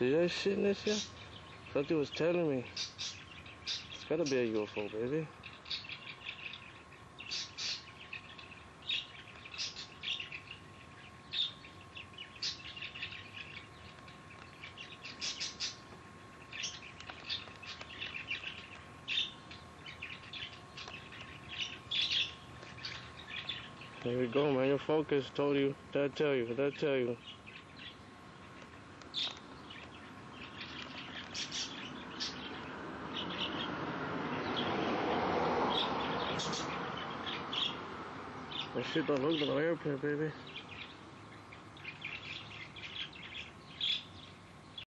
See that shit in this shit? Something was telling me. It's gotta be a UFO, baby. There we go, man. Your focus told you. That tell you. That tell you. That shit don't look like an airplane, baby.